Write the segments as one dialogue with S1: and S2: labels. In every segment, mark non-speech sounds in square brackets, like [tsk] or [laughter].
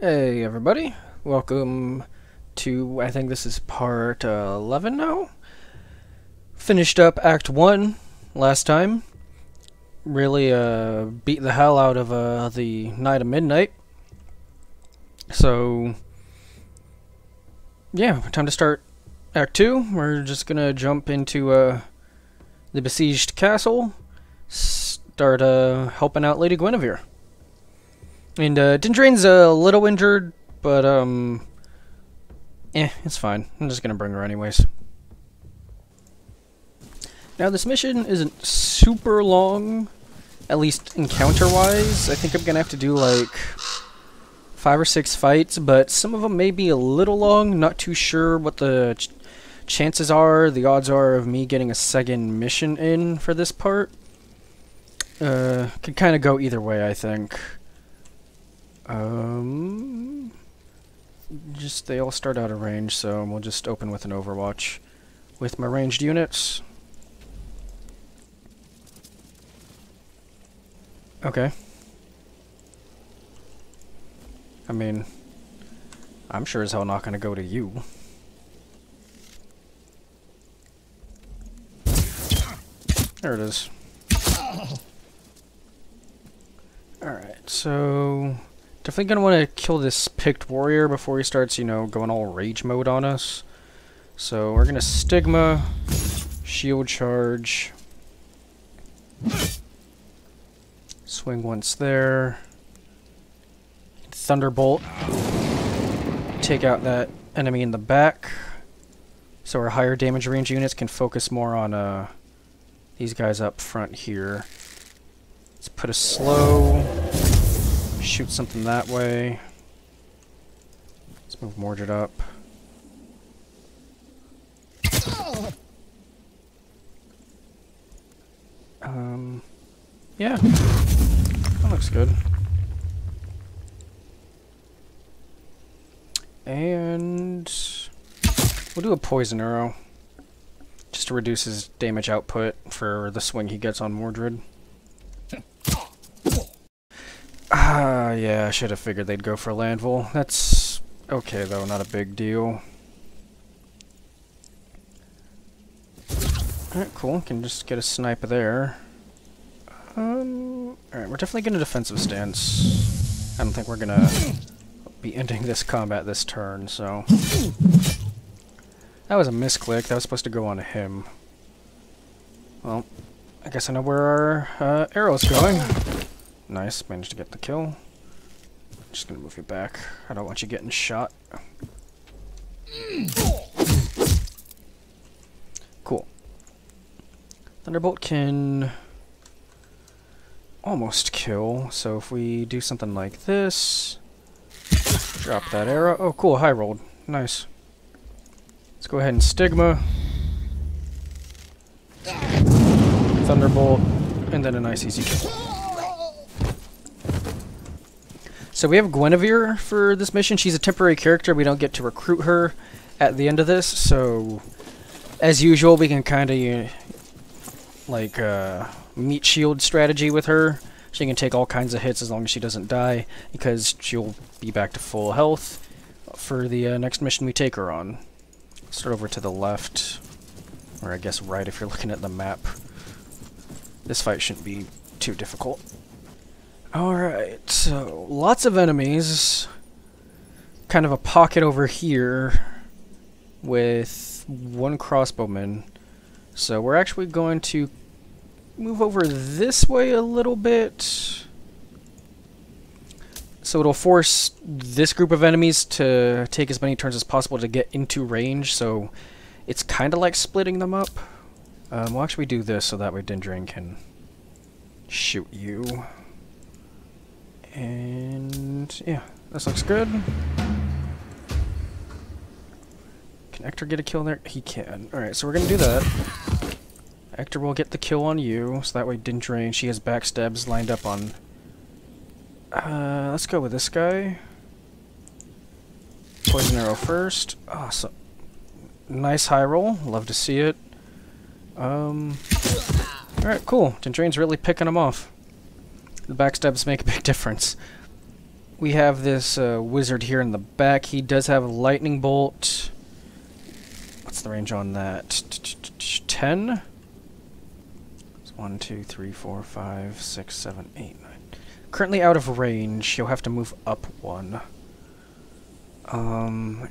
S1: Hey everybody, welcome to, I think this is part uh, 11 now? Finished up Act 1 last time. Really uh, beat the hell out of uh, the Night of Midnight. So, yeah, time to start Act 2. We're just gonna jump into uh, the besieged castle, start uh, helping out Lady Guinevere. And uh, Dindrane's a little injured, but um, eh, it's fine. I'm just gonna bring her anyways. Now this mission isn't super long, at least encounter-wise. I think I'm gonna have to do like five or six fights, but some of them may be a little long. Not too sure what the ch chances are, the odds are of me getting a second mission in for this part. Uh, could kind of go either way, I think. Um, just they all start out of range, so we'll just open with an Overwatch with my ranged units. Okay. I mean, I'm sure as hell not gonna go to you. There it is. Alright, so Definitely gonna want to kill this Pict warrior before he starts, you know, going all rage mode on us. So we're gonna stigma, shield charge, swing once there, thunderbolt, take out that enemy in the back, so our higher damage range units can focus more on uh, these guys up front here. Let's put a slow shoot something that way. Let's move Mordred up. Um, yeah, that looks good. And we'll do a poison arrow, just to reduce his damage output for the swing he gets on Mordred. Ah, yeah, I should have figured they'd go for Lanval. That's okay, though, not a big deal. Alright, cool. Can just get a sniper there. Um, alright, we're definitely getting a defensive stance. I don't think we're gonna be ending this combat this turn, so... That was a misclick. That was supposed to go on him. Well, I guess I know where our uh, arrow's going. Nice, managed to get the kill. Just gonna move you back. I don't want you getting shot. Cool. Thunderbolt can almost kill, so if we do something like this, drop that arrow. Oh, cool, high rolled. Nice. Let's go ahead and Stigma. Thunderbolt, and then a nice easy kill. So we have Guinevere for this mission. She's a temporary character. We don't get to recruit her at the end of this, so as usual, we can kind of like uh, meat shield strategy with her. She can take all kinds of hits as long as she doesn't die, because she'll be back to full health for the uh, next mission we take her on. Start over to the left, or I guess right if you're looking at the map. This fight shouldn't be too difficult. Alright, so lots of enemies. Kind of a pocket over here with one crossbowman. So we're actually going to move over this way a little bit. So it'll force this group of enemies to take as many turns as possible to get into range, so it's kind of like splitting them up. Um, we'll actually do this so that way Dindrane can shoot you. And yeah, this looks good. Can Ector get a kill there? He can. Alright, so we're gonna do that. Ector will get the kill on you, so that way Dindrane, she has backstabs lined up on... Uh, let's go with this guy. Poison arrow first. Awesome. Nice high roll. Love to see it. Um, Alright, cool. Dindrane's really picking them off. The backstabs make a big difference. we have this uh, wizard here in the back. He does have a lightning bolt. What's the range on that? 10? 1, 2, 3, 4, 5, 6, 7, 8, 9. Currently out of range. You'll have to move up one. Um,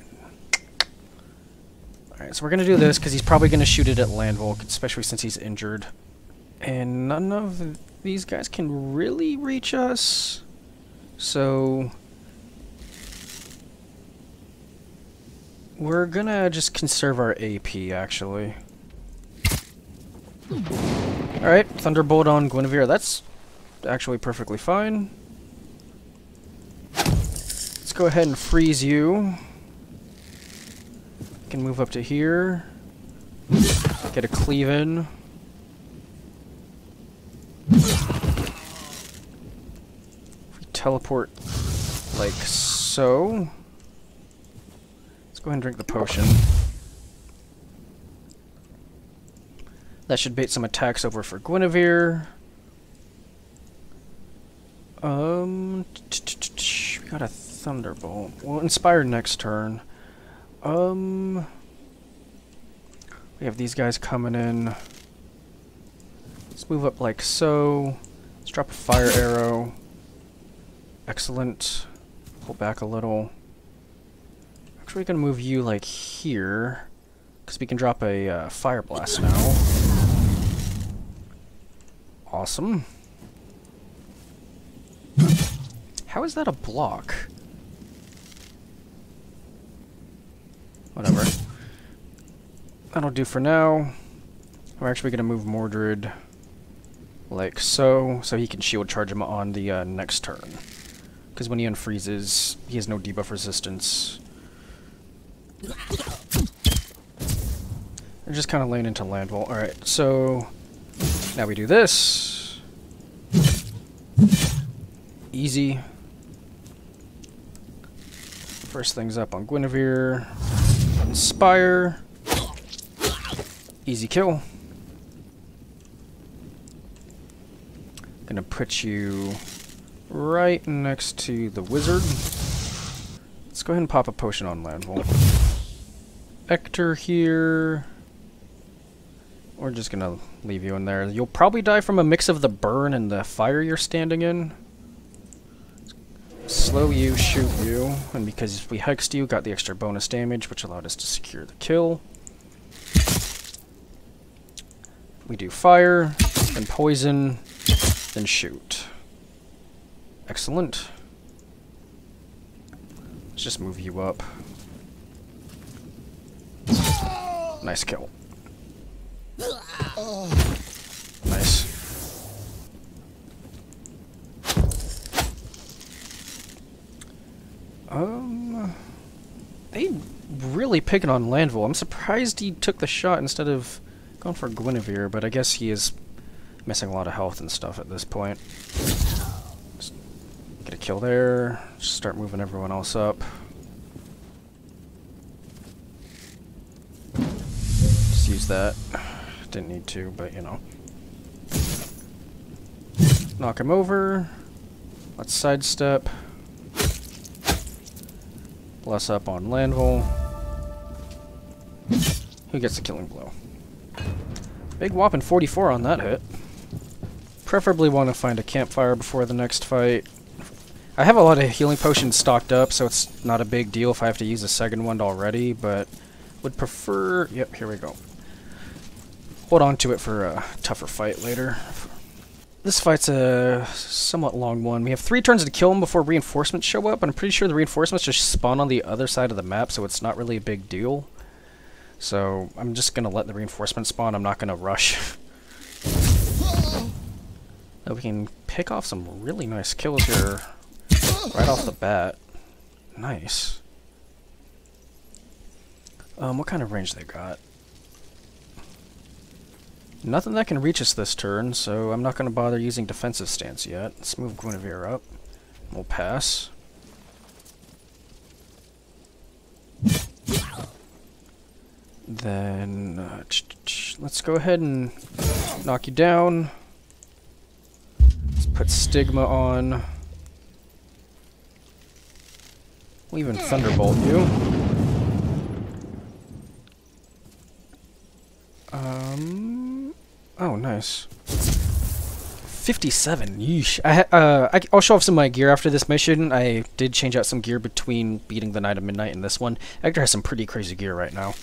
S1: Alright, so we're going to do this because he's probably going to shoot it at Lanval, especially since he's injured. And none of these guys can really reach us. So... We're gonna just conserve our AP, actually. Alright, Thunderbolt on Guinevere. That's actually perfectly fine. Let's go ahead and freeze you. Can move up to here. Get a cleave in. Teleport like so. Let's go ahead and drink the potion. That should bait some attacks over for Guinevere. Um, we got a Thunderbolt. We'll inspire next turn. Um, we have these guys coming in. Let's move up like so. Let's drop a fire arrow. Excellent. Pull back a little. Actually, we're gonna move you like here, because we can drop a uh, fire blast now. Awesome. How is that a block? Whatever. That'll do for now. We're actually going to move Mordred like so, so he can shield charge him on the uh, next turn. Because when he unfreezes, he has no debuff resistance. They're just kind of laying into Lanval. Alright, so now we do this. Easy. First things up on Guinevere. Inspire. Easy kill. Gonna put you right next to the wizard. Let's go ahead and pop a potion on Lanval. Ector here. We're just gonna leave you in there. You'll probably die from a mix of the burn and the fire you're standing in slow you, shoot you, and because we hexed you, got the extra bonus damage, which allowed us to secure the kill. We do fire, then poison, then shoot. Excellent. Let's just move you up. Nice kill. Nice. Um, they really picking on Lanval. I'm surprised he took the shot instead of going for Guinevere, but I guess he is missing a lot of health and stuff at this point. Get a kill there. Just start moving everyone else up. Just use that. Didn't need to, but you know. Knock him over. Let's sidestep. Less up on Lanval. Who gets the killing blow? Big whopping 44 on that hit. Preferably want to find a campfire before the next fight. I have a lot of healing potions stocked up, so it's not a big deal if I have to use a second one already, but would prefer... Yep, here we go. Hold on to it for a tougher fight later. This fight's a somewhat long one. We have three turns to kill him before reinforcements show up, and I'm pretty sure the reinforcements just spawn on the other side of the map, so it's not really a big deal. So I'm just going to let the reinforcements spawn. I'm not going to rush. [laughs] we can pick off some really nice kills here right off the bat. Nice. Um, what kind of range they got? Nothing that can reach us this turn, so I'm not going to bother using defensive stance yet. Let's move Guinevere up. We'll pass. Then, uh, let's go ahead and knock you down. Let's put Stigma on. We'll even Thunderbolt you. Um. Oh, nice. 57. Yeesh. I, uh, I, will show off some of my gear after this mission. I did change out some gear between beating the Night of Midnight and this one. Ector has some pretty crazy gear right now.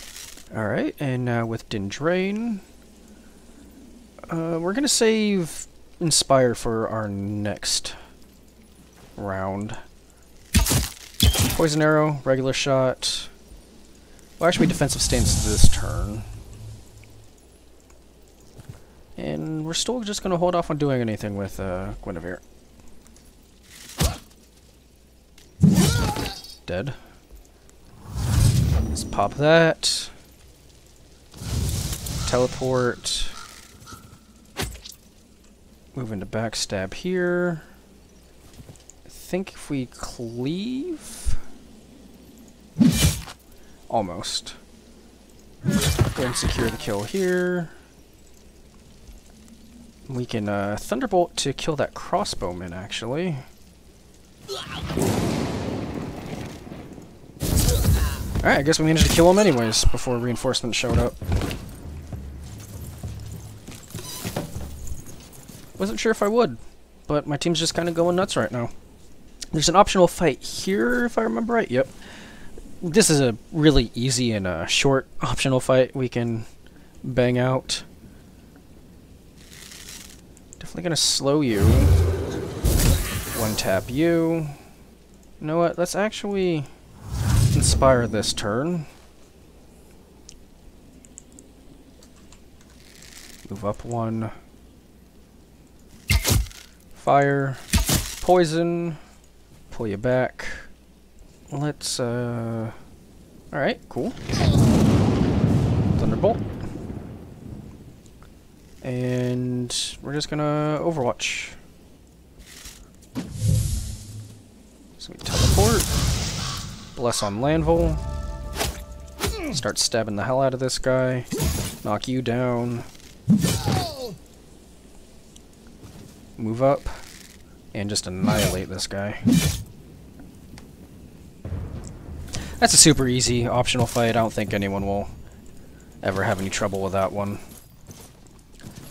S1: Alright, and now uh, with Dindrane, uh, we're gonna save Inspire for our next round. Poison Arrow, regular shot. Well, actually, defensive stance this turn. And we're still just going to hold off on doing anything with uh, Guinevere. Dead. Let's pop that. Teleport. Move into backstab here. I think if we cleave... Almost. Go and secure the kill here. We can uh, Thunderbolt to kill that crossbowman, actually. Alright, I guess we managed to kill him anyways, before reinforcements showed up. Wasn't sure if I would, but my team's just kind of going nuts right now. There's an optional fight here, if I remember right. Yep. This is a really easy and uh, short optional fight we can bang out. Definitely gonna slow you. One tap you. You know what? Let's actually inspire this turn. Move up one. Fire. Poison. Pull you back. Let's, uh... Alright, cool. Thunderbolt. And we're just gonna Overwatch. So we teleport. Bless on Lanval. Start stabbing the hell out of this guy. Knock you down. Move up. And just annihilate this guy. That's a super easy optional fight. I don't think anyone will ever have any trouble with that one.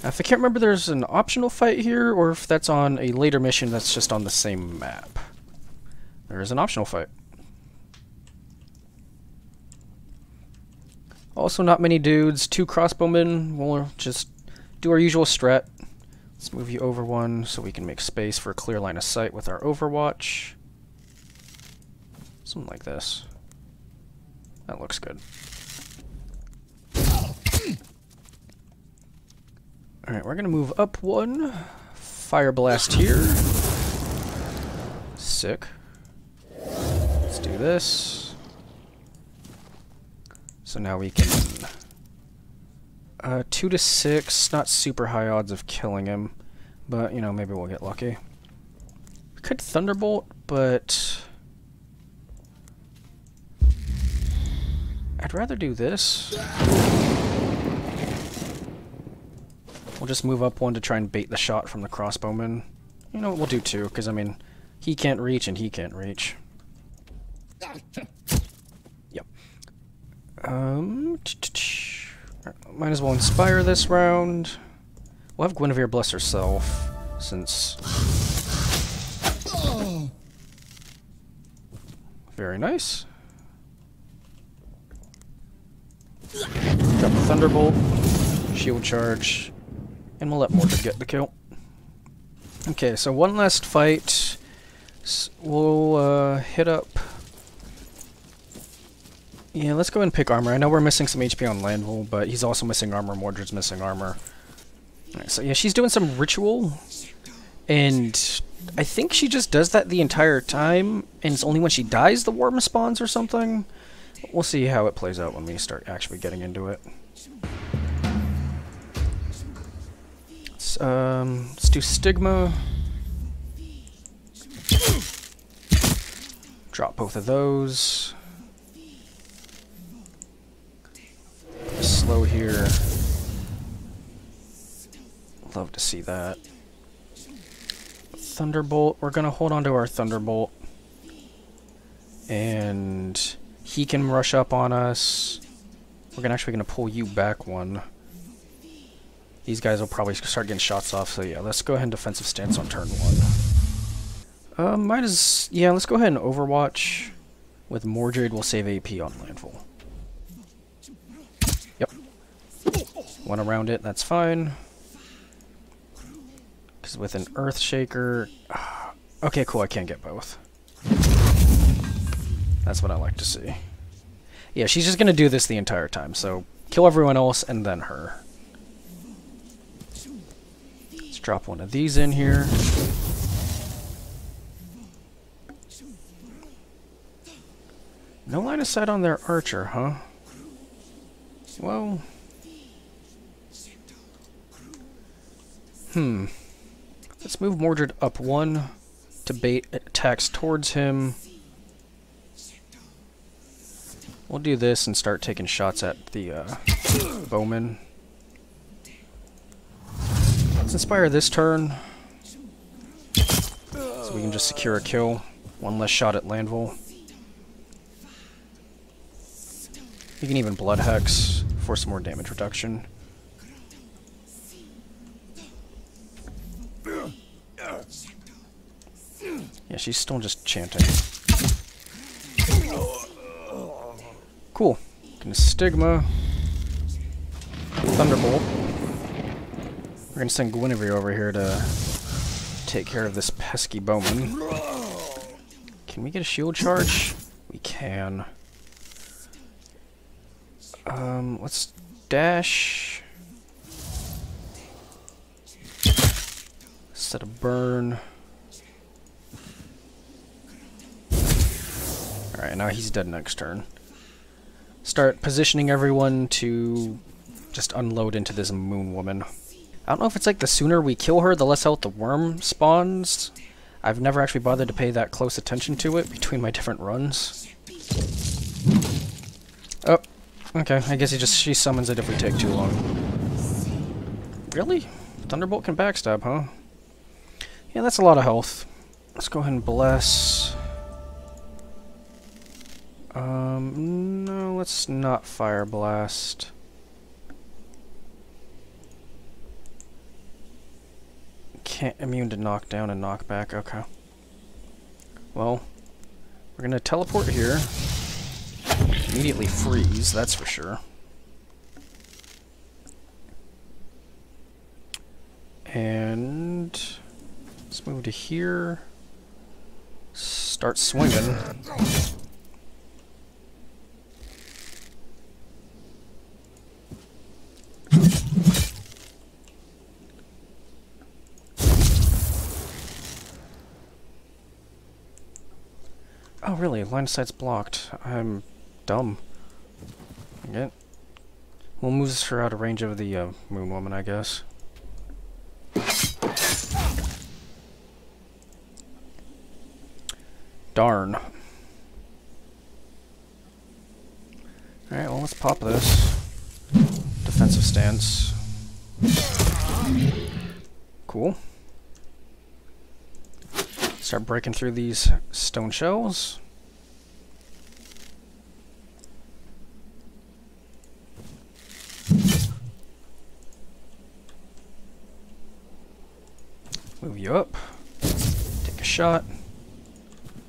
S1: If I can't remember there's an optional fight here, or if that's on a later mission that's just on the same map. There is an optional fight. Also not many dudes, two crossbowmen, we'll just do our usual strat. Let's move you over one so we can make space for a clear line of sight with our overwatch. Something like this. That looks good. Alright, we're gonna move up one. Fire blast here. Sick. Let's do this. So now we can... Uh, 2 to 6, not super high odds of killing him. But, you know, maybe we'll get lucky. We could Thunderbolt, but... Rather do this. We'll just move up one to try and bait the shot from the crossbowman. You know what, we'll do two, because, I mean, he can't reach and he can't reach. Yep. Um, [tsk] might as well inspire this round. We'll have Guinevere bless herself, since... Very nice. Drop the Thunderbolt. Shield charge. And we'll let Mordred get the kill. Okay, so one last fight. we'll uh, hit up... Yeah, let's go and pick armor. I know we're missing some HP on Lanval, but he's also missing armor. Mordred's missing armor. Right, so yeah, she's doing some ritual. And I think she just does that the entire time, and it's only when she dies the worm spawns or something. We'll see how it plays out when we start actually getting into it. um, let's do Stigma. Drop both of those. Slow here. Love to see that. Thunderbolt. We're going to hold on to our Thunderbolt. And he can rush up on us. We're gonna actually gonna pull you back one. These guys will probably start getting shots off, so yeah, let's go ahead and defensive stance on turn one. Uh, might as... Yeah, let's go ahead and Overwatch. With Mordred, we'll save AP on Lanval. Yep. One around it, that's fine. Because with an Earthshaker... [sighs] Okay, cool, I can't get both. That's what I like to see. Yeah, she's just going to do this the entire time, so kill everyone else and then her. Let's drop one of these in here. No line of sight on their archer, huh? Well... Hmm. Let's move Mordred up one to bait attacks towards him. We'll do this and start taking shots at the uh, [coughs] bowman. Let's inspire this turn. So we can just secure a kill. One less shot at Lanval. You can even Blood Hex for some more damage reduction. Yeah, she's still just chanting. Cool. Gonna Stigma. Thunderbolt. We're gonna send Guinevere over here to take care of this pesky bowman. Can we get a shield charge? We can. Um, let's dash. Set a burn. Alright, now he's dead next turn. Start positioning everyone to just unload into this moon woman. I don't know if it's like the sooner we kill her, the less health the worm spawns. I've never actually bothered to pay that close attention to it between my different runs. Oh, Okay, I guess he just she summons it if we take too long. Really? Thunderbolt can backstab, huh? Yeah, that's a lot of health. Let's go ahead and bless. Uh, Um, no, let's not fire blast. Can't immune to knockdown and knockback. Okay. Well, we're gonna teleport here immediately freeze, that's for sure. And let's move to here. Start swinging. Oh, really? Line of sight's blocked. I'm dumb. Again. We'll move this her out of range of the uh, Moon Woman, I guess. Darn. Alright, well, let's pop this. Defensive stance. Cool. Start breaking through these stone shells. Move you up. Take a shot.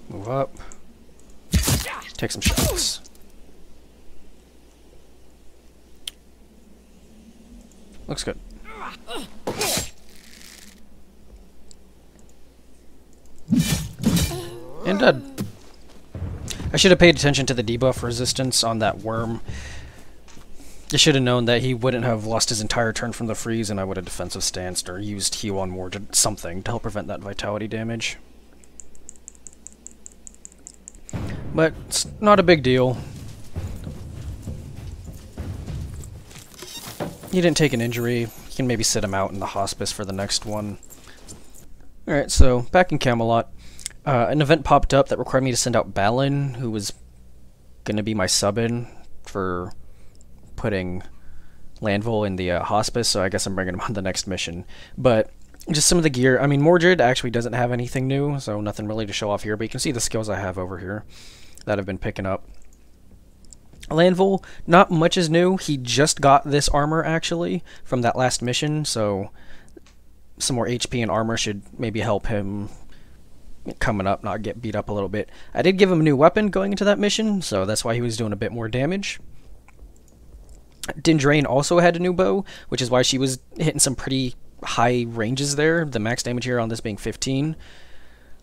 S1: Move up. Take some shots. Looks good. And dead. I should have paid attention to the debuff resistance on that worm. I should have known that he wouldn't have lost his entire turn from the freeze, and I would have defensive stanced or used heal on more to something to help prevent that vitality damage. But it's not a big deal. He didn't take an injury. You can maybe sit him out in the hospice for the next one. Alright, so back in Camelot. Uh, an event popped up that required me to send out Balin, who was going to be my sub-in for putting Lanval in the uh, hospice, so I guess I'm bringing him on the next mission. But just some of the gear. I mean, Mordred actually doesn't have anything new, so nothing really to show off here, but you can see the skills I have over here. that I've been picking up. Lanval, not much is new. He just got this armor actually from that last mission, so some more HP and armor should maybe help him coming up, not get beat up a little bit. I did give him a new weapon going into that mission, so that's why he was doing a bit more damage. Dindrane also had a new bow, which is why she was hitting some pretty high ranges there. The max damage here on this being 15.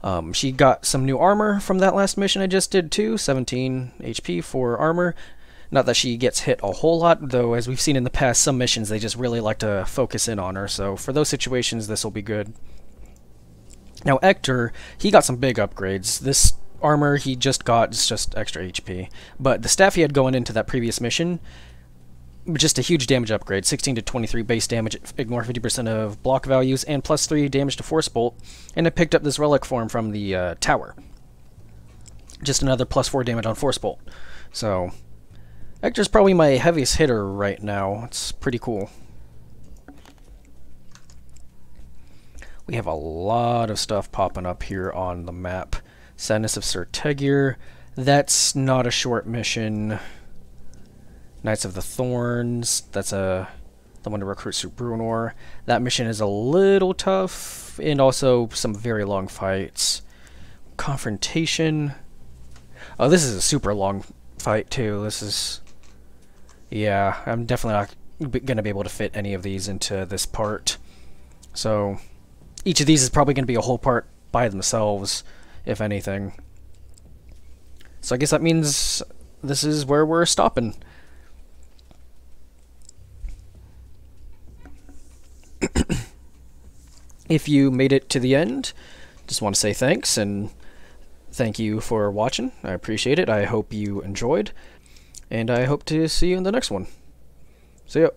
S1: Um, she got some new armor from that last mission I just did too, 17 HP for armor. Not that she gets hit a whole lot, though as we've seen in the past, some missions they just really like to focus in on her, so for those situations this will be good. Now Ector, he got some big upgrades. This armor he just got is just extra HP, but the staff he had going into that previous mission just a huge damage upgrade 16 to 23 base damage, ignore 50% of block values, and plus 3 damage to Force Bolt. And I picked up this relic form from the uh, tower. Just another plus 4 damage on Force Bolt. So, Ector's probably my heaviest hitter right now. It's pretty cool. We have a lot of stuff popping up here on the map. Sadness of Sir Tegir. That's not a short mission. Knights of the Thorns. That's a the one to recruit Sir Bruenor. That mission is a little tough, and also some very long fights. Confrontation. Oh, this is a super long fight too. This is, yeah, I'm definitely not gonna be able to fit any of these into this part. So, each of these is probably gonna be a whole part by themselves, if anything. So I guess that means this is where we're stopping. If you made it to the end, just want to say thanks and thank you for watching. I appreciate it. I hope you enjoyed, and I hope to see you in the next one. See ya.